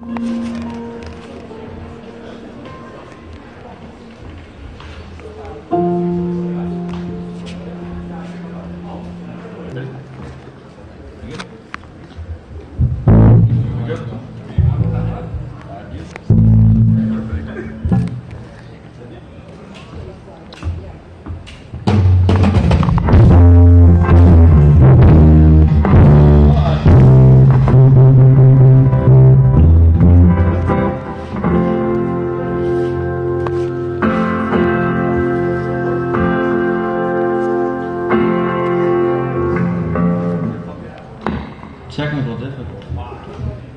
Música Technical difficulty.